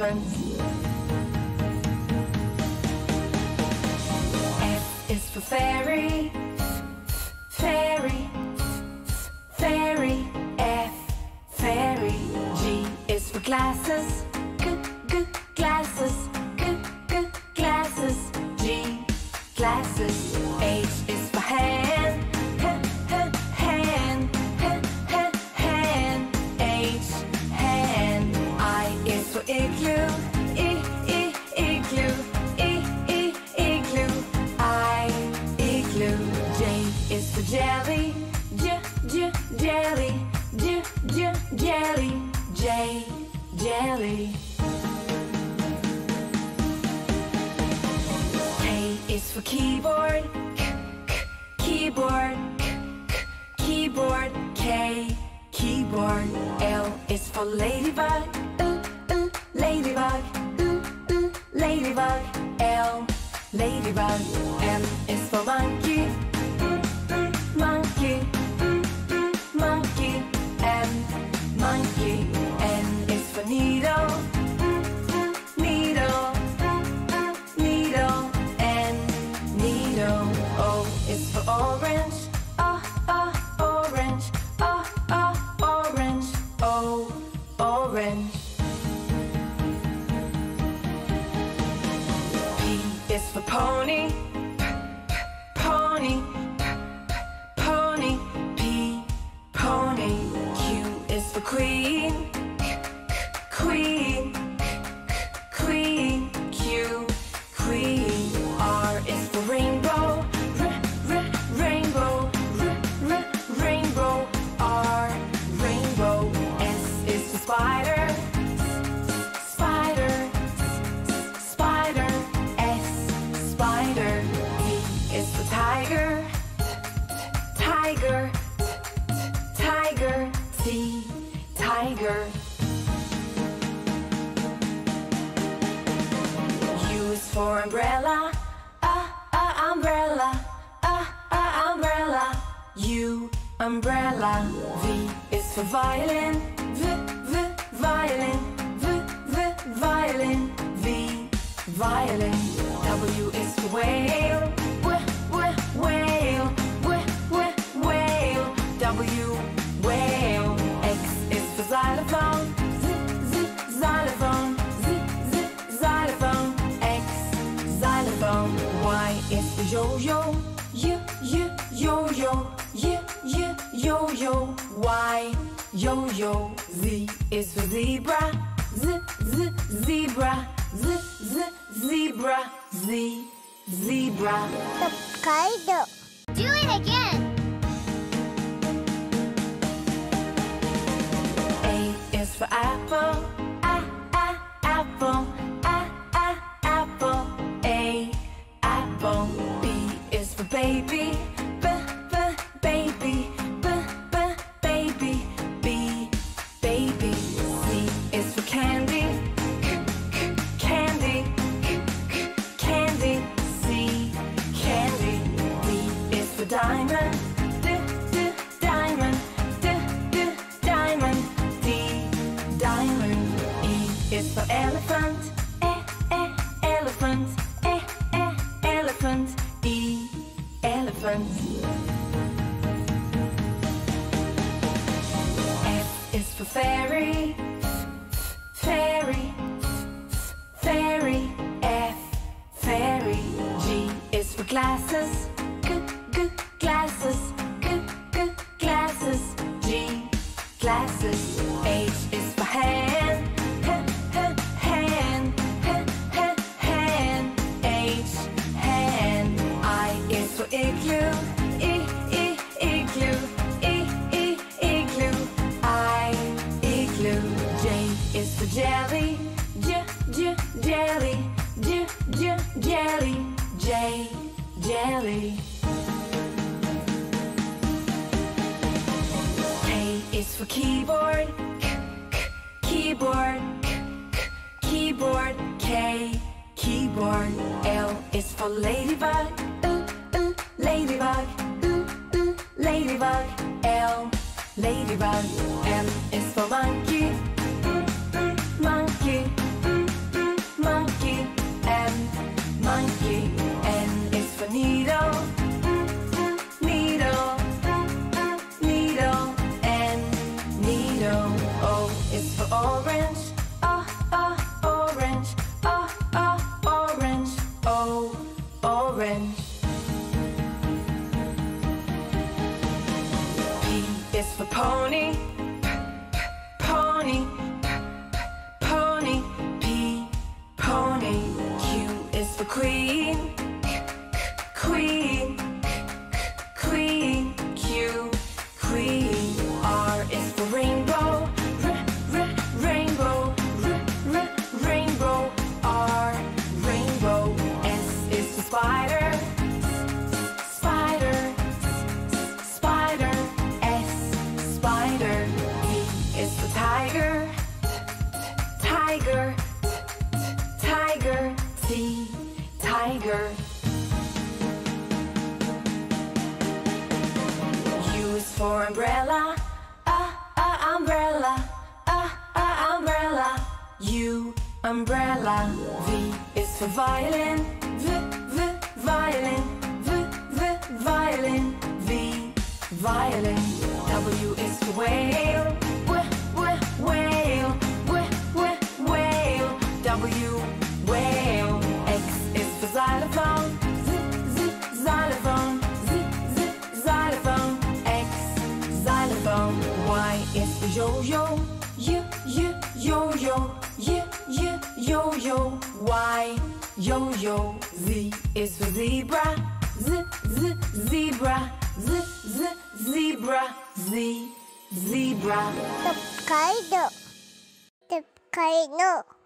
elephant. F is for fairy, fairy, fairy. F fairy. G is for glasses, for igloo, i i igloo, i i igloo. I igloo. J is for jelly, j j jelly, j j jelly. J jelly. K is for keyboard, k k keyboard, k k keyboard. K keyboard. L is for ladybug, ladybug, ooh ooh ladybug. L ladybug. M is for monkey, for pony, pony, pony. P pony. Q is for queen, T tiger. U is for umbrella, ah ah umbrella, ah ah umbrella. U umbrella. V is for violin, v v violin, v v violin. V violin. W is for whale, w w whale, w w whale. W is for yo-yo, y y yo-yo, y y yo-yo. Y yo-yo. Z is for zebra, z z zebra, z z zebra, z zebra. 北海道 diamond, d d diamond, d d diamond. D diamond. E is for elephant, e e elephant, e e elephant. E elephant. F is for fairy, fairy, fairy. F fairy. G is for glasses, på igloo, i, i, igloo, i, i, igloo, I, igloo. J is for jelly, j, j, jelly, j, j, jelly, J, jelly. K is for keyboard, k, k, keyboard, k, k, keyboard, K, keyboard. L is for ladybug, ladybug, uh, uh, ladybug. L, ladybug. M is for monkey, monkey, monkey. M, monkey. N is for needle, needle, needle. N, needle. O is for orange, orange, orange. O, orange. Is for pony, pony, pony, P, pony. Q is for queen, queen, tiger. U is for umbrella, uh, uh, umbrella, uh, uh, umbrella. U, umbrella. V is for violin, v, v, violin, v, v, violin. V, violin. W is for whale, Y, yo yo. Z is for zebra. Z z zebra. Z z zebra. Z zebra. Tepkaido. Tepkaido.